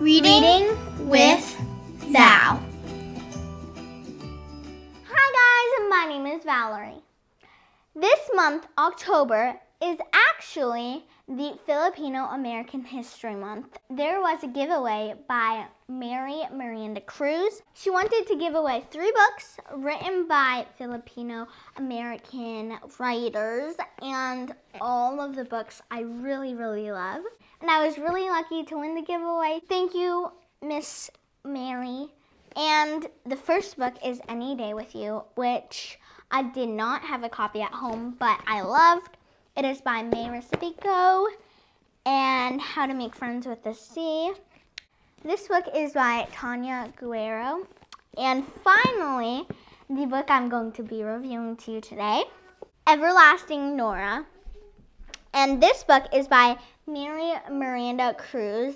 Reading with Val. Hi guys, my name is Valerie. This month, October, is actually the Filipino American History Month. There was a giveaway by Mary Miranda Cruz. She wanted to give away three books written by Filipino American writers, and all of the books I really, really love. And I was really lucky to win the giveaway. Thank you, Miss Mary. And the first book is Any Day with You, which I did not have a copy at home, but I loved. It is by Mae Respicio and How to Make Friends with the Sea. This book is by Tanya Guerrero. And finally, the book I'm going to be reviewing to you today, Everlasting Nora. And this book is by Mary Miranda Cruz.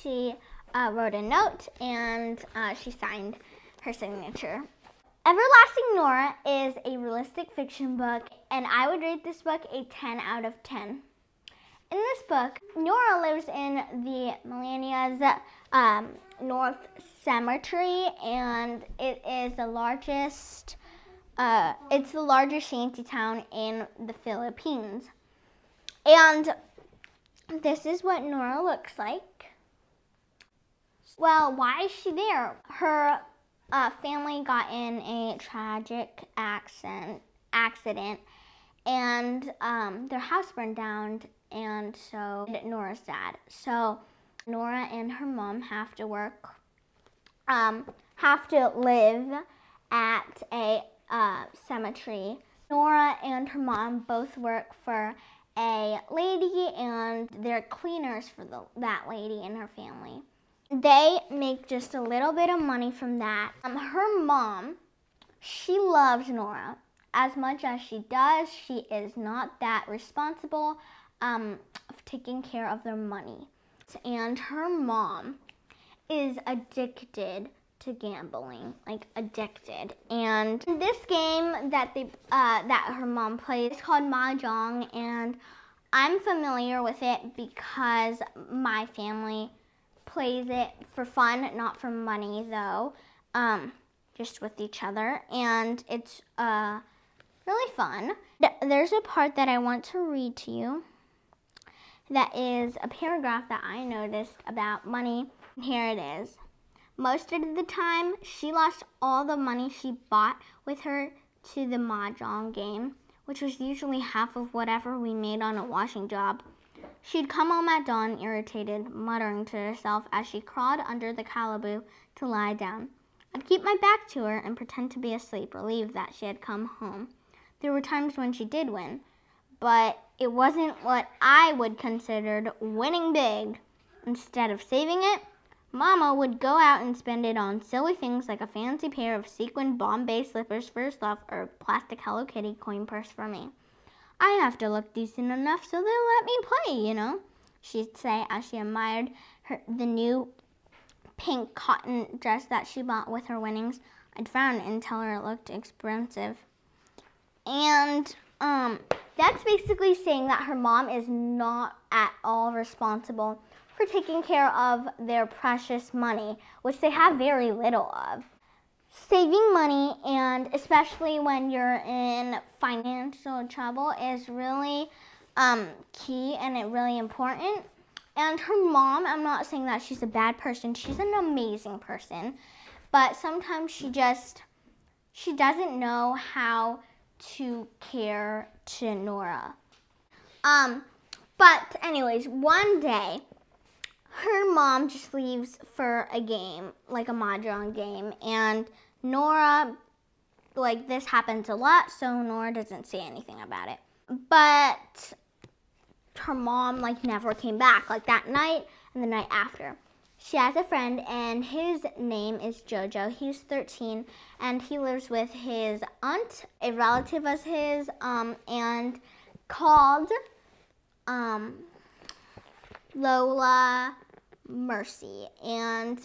She uh, wrote a note and uh, she signed her signature. Everlasting Nora is a realistic fiction book, and I would rate this book a 10 out of 10. In this book, Nora lives in the Manila's um, North Cemetery, and it is the largest. Uh, it's the largest shanty town in the Philippines, and this is what Nora looks like. Well, why is she there? Her uh, family got in a tragic accident, accident and um, their house burned down, and so Nora's dad. So Nora and her mom have to work, um, have to live at a uh, cemetery. Nora and her mom both work for a lady, and they're cleaners for the, that lady and her family they make just a little bit of money from that. Um, her mom, she loves Nora as much as she does. She is not that responsible um, of taking care of their money. And her mom is addicted to gambling, like addicted. And this game that they uh, that her mom plays is called mahjong, and I'm familiar with it because my family plays it for fun, not for money though, um, just with each other, and it's uh, really fun. There's a part that I want to read to you that is a paragraph that I noticed about money. Here it is. Most of the time, she lost all the money she bought with her to the mahjong game, which was usually half of whatever we made on a washing job. She'd come home at dawn, irritated, muttering to herself as she crawled under the kulambo to lie down. I'd keep my back to her and pretend to be asleep, relieved that she had come home. There were times when she did win, but it wasn't what I would consider winning big. Instead of saving it, Mama would go out and spend it on silly things like a fancy pair of sequined Bombay slippers for herself or a plastic Hello Kitty coin purse for me. I have to look decent enough so they'll let me play, you know, she'd say as she admired her, the new pink cotton dress that she bought with her winnings. I'd frown and tell her it looked expensive. And um, that's basically saying that her mom is not at all responsible for taking care of their precious money, which they have very little of saving money and especially when you're in financial trouble is really um, key and it really important. And her mom i'm not saying that she's a bad person she's an amazing person but sometimes she just she doesn't know how to care to nora. Um but anyways one day her mom just leaves for a game, like a mahjong game, and Nora, like this happens a lot, so Nora doesn't say anything about it. But her mom like never came back, like that night and the night after. She has a friend, and his name is Jojo. He's 13, and he lives with his aunt, a relative of his, um, and called um, Lola Mercy. And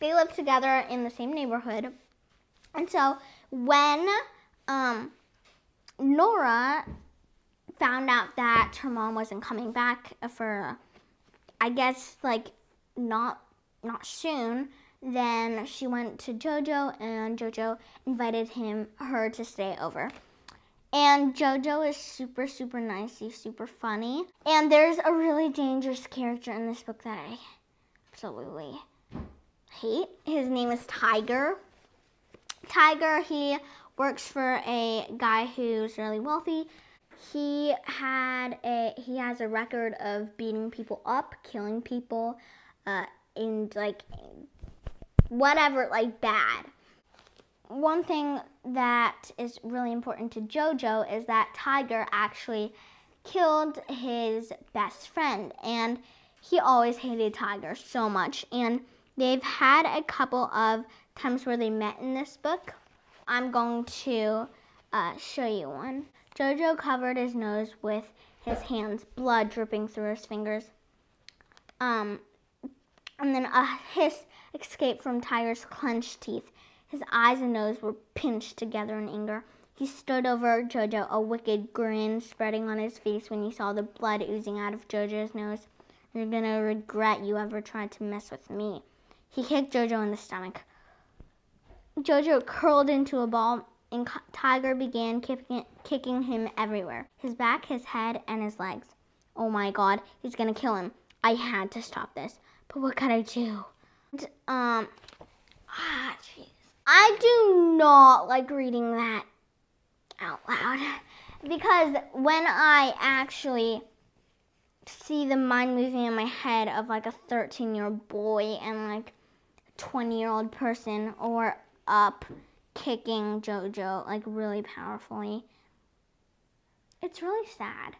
they live together in the same neighborhood. And so when um, Nora found out that her mom wasn't coming back for I guess like not not soon, then she went to Jojo and Jojo invited him her to stay over. And Jojo is super super nice. He's super funny. And there's a really dangerous character in this book that I absolutely hate. His name is Tiger. Tiger, he works for a guy who's really wealthy. He had a he has a record of beating people up, killing people, uh, and like whatever, like bad. One thing that is really important to JoJo is that Tiger actually killed his best friend, and he always hated Tiger so much. And they've had a couple of times where they met in this book. I'm going to uh, show you one. Jojo covered his nose with his hands, blood dripping through his fingers. Um, and then a hiss escaped from Tiger's clenched teeth. His eyes and nose were pinched together in anger. He stood over Jojo, a wicked grin spreading on his face when he saw the blood oozing out of Jojo's nose. You're gonna regret you ever tried to mess with me. He kicked Jojo in the stomach. Jojo curled into a ball, and Tiger began kicking, kicking him everywhere his back, his head, and his legs. Oh my god, he's gonna kill him. I had to stop this. But what could I do? And, um, ah, jeez. I do not like reading that out loud because when I actually see the mind moving in my head of like a 13 year old boy and like 20 year old person or up kicking JoJo like really powerfully. It's really sad.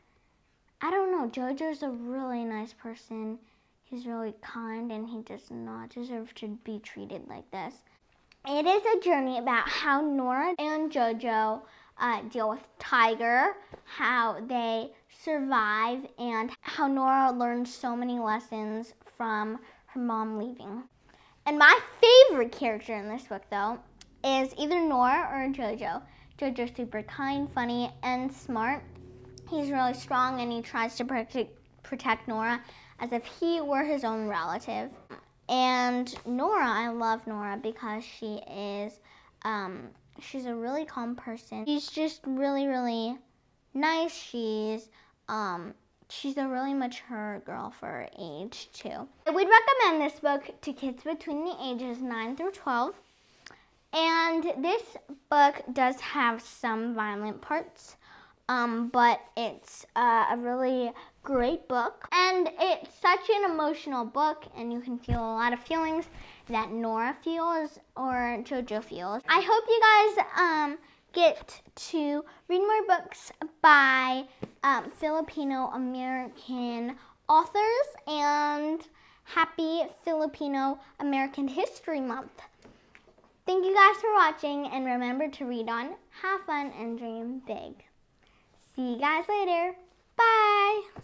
I don't know. JoJo's a really nice person. He's really kind and he does not deserve to be treated like this. It is a journey about how Nora and JoJo uh, deal with Tiger, how they survive, and how Nora learns so many lessons from her mom leaving. And my favorite character in this book, though, is either Nora or Jojo. Jojo's super kind, funny, and smart. He's really strong and he tries to protect, Nora as if he were his own relative. And Nora, I love Nora because she is, um, she's a really calm person. She's just really, really nice. She's, um, she's a really mature girl for her age too. I would recommend this book to kids between the ages 9 through 12. And this book does have some violent parts, um, but it's uh, a really great book. And it's such an emotional book, and you can feel a lot of feelings that Nora feels or JoJo feels. I hope you guys um, get to read more books by um, Filipino American authors, and happy Filipino American History Month. Thank you guys for watching and remember to read on, have fun, and dream big. See you guys later. Bye!